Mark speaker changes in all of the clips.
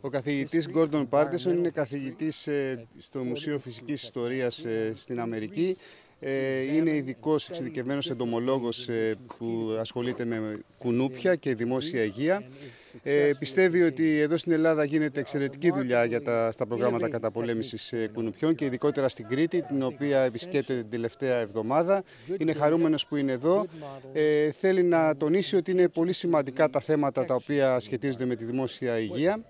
Speaker 1: Ο καθηγητής Γόρντον Πάττερσον είναι καθηγητής ε, στο μουσείο Φυσικής Ιστορίας ε, στην Αμερική.
Speaker 2: Greece.
Speaker 1: Ε, Είναι ειδικός εξειδικευμένος εντομολόγος ε, που ασχολείται με κουνούπια και δημόσια υγεία. Ε, πιστεύει ότι εδώ στην Ελλάδα γίνεται εξαιρετική δουλειά για τα, στα προγράμματα καταπολέμησης ε, κουνουπιών και ειδικότερα στην Κρήτη, την οποία επισκέπτεται την τελευταία εβδομάδα. Είναι χαρούμενος που είναι εδώ. Ε, θέλει να τονίσει ότι είναι πολύ σημαντικά τα θέματα τα οποία σχετίζονται με τη δημόσια υγεία.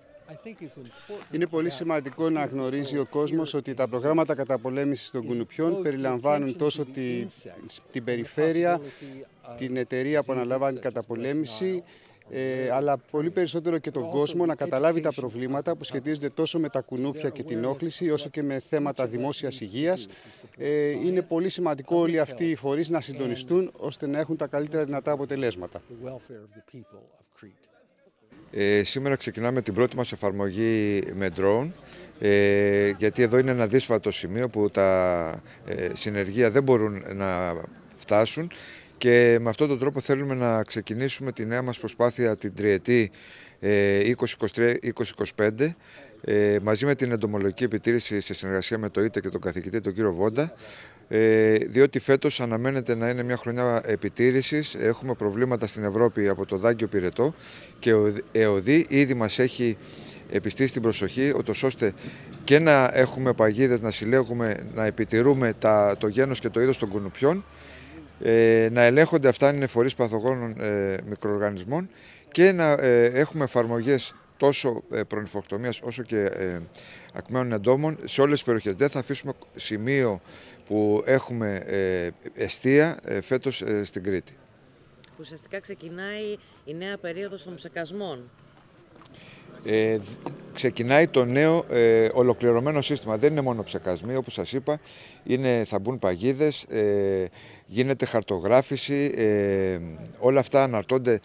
Speaker 1: Είναι πολύ σημαντικό να γνωρίζει ο κόσμος ότι τα προγράμματα καταπολέμησης των κουνουπιών περιλαμβάνουν τόσο τη, την περιφέρεια, την εταιρεία που αναλαμβάνει την καταπολέμηση, ε, αλλά πολύ περισσότερο και τον κόσμο να καταλάβει τα προβλήματα που σχετίζονται τόσο με τα κουνούπια και την όχληση, όσο και με θέματα δημόσιας υγείας. Ε, είναι πολύ σημαντικό όλοι αυτοί οι φορείς να συντονιστούν ώστε να έχουν τα καλύτερα δυνατά αποτελέσματα.
Speaker 3: Ε, σήμερα ξεκινάμε την πρώτη μας εφαρμογή με drone ε, γιατί εδώ είναι ένα δύσβατο σημείο που τα ε, συνεργεία δεν μπορούν να φτάσουν και με αυτόν τον τρόπο θέλουμε να ξεκινήσουμε τη νέα μας προσπάθεια την τριετή ε, 2023-2025 ε, μαζί με την εντομολογική επιτήρηση σε συνεργασία με το ΙΤΕ και τον καθηγητή τον κύριο Βόντα ε, διότι φέτος αναμένεται να είναι μια χρονιά επιτήρησης. Έχουμε προβλήματα στην Ευρώπη από το δάγκιο πυρετό και ο ΕΟΔΗ ήδη μας έχει επιστήσει την προσοχή ούτως ώστε και να έχουμε παγίδες, να συλλέγουμε, να επιτηρούμε τα, το γένος και το είδος των κουνουπιών ε, να ελέγχονται αυτά είναι φορείς παθογόνων ε, μικροοργανισμών και να ε, έχουμε εφαρμογές τόσο ε, προνυφοκτομίας όσο και ε, ακμαίων εντόμων σε όλες τις περιοχές. Δεν θα αφήσουμε σημείο που έχουμε ε, εστία ε, φέτος ε, στην Κρήτη.
Speaker 4: Ουσιαστικά ξεκινάει η νέα περίοδος των ψεκασμών.
Speaker 3: Ε, δ- ξεκινάει το νέο ε, ολοκληρωμένο σύστημα. Δεν είναι μόνο ψεκασμοί, όπως σας είπα, είναι, θα μπουν παγίδες, ε, γίνεται χαρτογράφηση, ε, όλα αυτά αναρτώνται ε,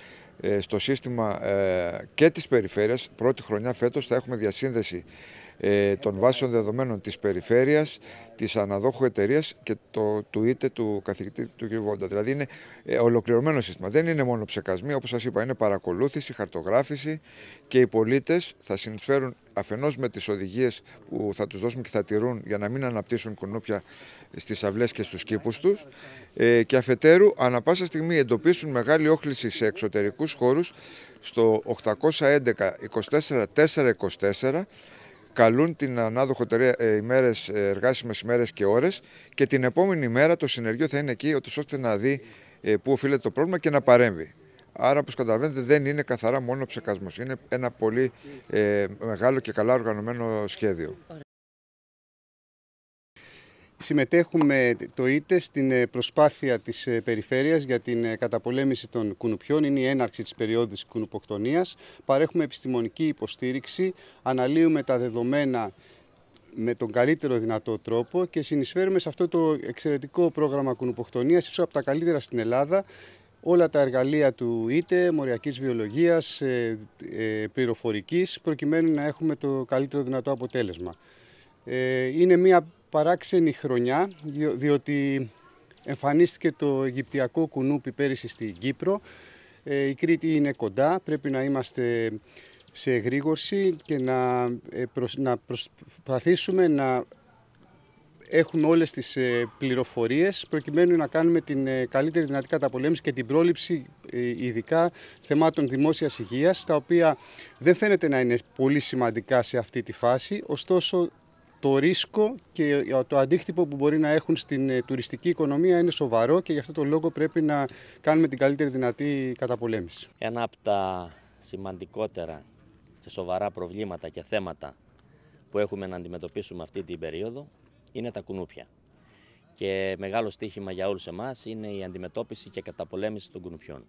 Speaker 3: στο σύστημα ε, και της περιφέρειας. Πρώτη χρονιά φέτος θα έχουμε διασύνδεση ε, των βάσεων δεδομένων της περιφέρειας, της αναδόχου εταιρείας και το, του ΙΤΕ του καθηγητή του κ. Βόντα. Δηλαδή είναι ε, ολοκληρωμένο σύστημα. Δεν είναι μόνο ψεκασμοί, όπως σας είπα, είναι παρακολούθηση, χαρτογράφηση και οι πολίτες θα συνεισφέρουν αφενός με τις οδηγίες που θα τους δώσουμε και θα τηρούν για να μην αναπτύσσουν κουνούπια στις αυλές και στους κήπους τους ε, και αφετέρου ανα πάσα στιγμή εντοπίσουν μεγάλη όχληση σε εξωτερικούς χώρους στο 811 24 424 καλούν την ανάδοχο εταιρεία ε, ημέρες, ε, εργάσιμες ημέρες και ώρες και την επόμενη μέρα το συνεργείο θα είναι εκεί ούτως ώστε να δει ε, πού οφείλεται το πρόβλημα και να παρέμβει. Άρα, όπως καταλαβαίνετε, δεν είναι καθαρά μόνο ψεκασμός. Είναι ένα πολύ ε, μεγάλο και καλά οργανωμένο σχέδιο.
Speaker 1: Συμμετέχουμε το ΙΤΕ στην ε, προσπάθεια της ε, περιφέρειας για την ε, καταπολέμηση των κουνουπιών. Είναι η έναρξη της περίοδου της κουνουποκτονίας. Παρέχουμε επιστημονική υποστήριξη, αναλύουμε τα δεδομένα με τον καλύτερο δυνατό τρόπο και συνεισφέρουμε σε αυτό το εξαιρετικό πρόγραμμα κουνουποκτονίας, ίσως από τα καλύτερα στην Ελλάδα, όλα τα εργαλεία του ΙΤΕ, μοριακής βιολογίας, ε, ε, πληροφορικής, προκειμένου να έχουμε το καλύτερο δυνατό αποτέλεσμα. Ε, είναι μια παράξενη χρονιά, διο- διότι εμφανίστηκε το Αιγυπτιακό κουνούπι πέρυσι στην Κύπρο. Ε, η Κρήτη είναι κοντά, πρέπει να είμαστε σε εγρήγορση και να, ε, προσ- να προσπαθήσουμε να έχουμε όλες τις ε, πληροφορίες προκειμένου να κάνουμε την ε, καλύτερη δυνατή καταπολέμηση και την πρόληψη ε, ειδικά θεμάτων δημόσιας υγείας τα οποία δεν φαίνεται να είναι πολύ σημαντικά σε αυτή τη φάση ωστόσο το ρίσκο και το αντίκτυπο που μπορεί να έχουν στην ε, τουριστική οικονομία είναι σοβαρό και γι' αυτό το λόγο πρέπει να κάνουμε την καλύτερη δυνατή καταπολέμηση.
Speaker 5: Ένα από τα σημαντικότερα και σοβαρά προβλήματα και θέματα που έχουμε να αντιμετωπίσουμε αυτή την περίοδο είναι τα κουνούπια. Και μεγάλο στίχημα για όλους εμάς είναι η αντιμετώπιση και καταπολέμηση των κουνουπιών.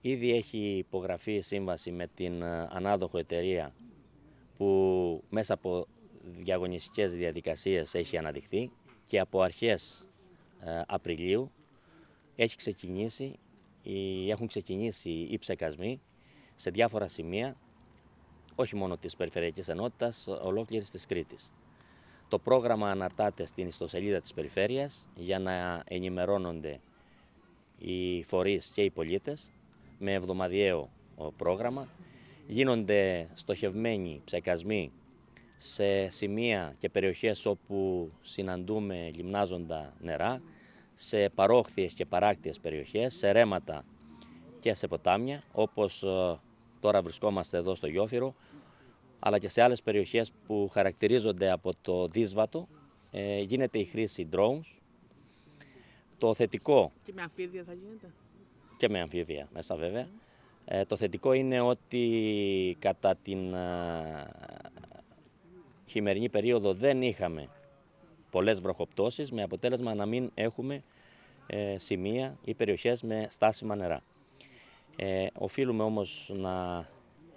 Speaker 5: Ήδη έχει υπογραφεί σύμβαση με την ε, ανάδοχο εταιρεία που μέσα από διαγωνιστικές διαδικασίες έχει αναδειχθεί και από αρχές ε, Απριλίου έχει ξεκινήσει, οι- έχουν ξεκινήσει οι ψεκασμοί σε διάφορα σημεία, όχι μόνο της Περιφερειακής Ενότητας, ολόκληρης της Κρήτης. Το πρόγραμμα αναρτάται στην ιστοσελίδα της Περιφέρειας για να ενημερώνονται οι φορείς και οι πολίτες με εβδομαδιαίο πρόγραμμα. Γίνονται στοχευμένοι ψεκασμοί σε σημεία και περιοχές όπου συναντούμε λιμνάζοντα νερά, σε παρόχθιες και παράκτιες περιοχές, σε ρέματα και σε ποτάμια, όπως ε, τώρα βρισκόμαστε εδώ στο Γιώφυρο, αλλά και σε άλλες περιοχές που χαρακτηρίζονται από το δύσβατο, ε, γίνεται η χρήση drones. Το θετικό...
Speaker 6: Και με αμφίβια θα γίνεται.
Speaker 5: Και με αμφίβια μέσα βέβαια. Ε, το θετικό είναι ότι κατά την χειμερινή περίοδο δεν είχαμε πολλές βροχοπτώσεις με αποτέλεσμα να μην έχουμε ε, σημεία ή περιοχές με στάσιμα νερά. Ε, οφείλουμε όμως να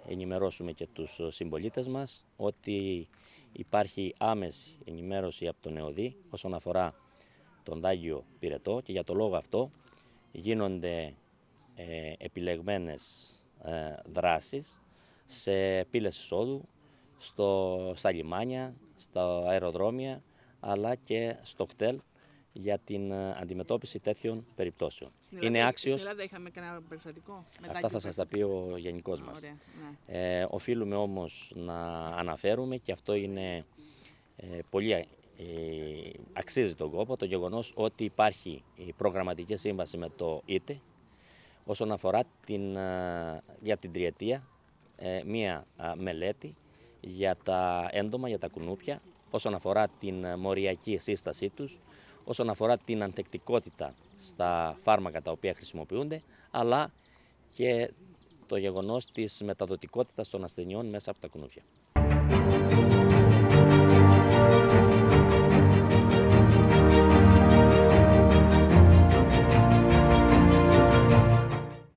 Speaker 5: ενημερώσουμε και τους συμπολίτες μας ότι υπάρχει άμεση ενημέρωση από τον ΕΟΔΗ όσον αφορά τον Δάγιο Πυρετό και για το λόγο αυτό γίνονται ε, επιλεγμένες ε, δράσεις σε πύλες εισόδου στο, στα λιμάνια, στα αεροδρόμια αλλά και στο κτέλ για την ε, αντιμετώπιση τέτοιων περιπτώσεων.
Speaker 6: Στην Ελλάδα,
Speaker 5: Είναι άξιος.
Speaker 6: Στην Ελλάδα είχαμε κανένα περιστατικό;
Speaker 5: Αυτά θα σας τα πει ο γενικός μας. Ε, οφείλουμε όμως να αναφέρουμε και αυτό είναι ε, πολύ ε, αξίζει τον κόπο το γεγονός ότι υπάρχει η προγραμματική σύμβαση με το ΙΤΕ όσον αφορά την, ε, για την τριετία μία μελέτη για τα έντομα, για τα κουνούπια, όσον αφορά την μοριακή σύστασή τους, όσον αφορά την αντεκτικότητα στα φάρμακα τα οποία χρησιμοποιούνται, αλλά και το γεγονός της μεταδοτικότητας των ασθενειών μέσα από τα κουνούπια.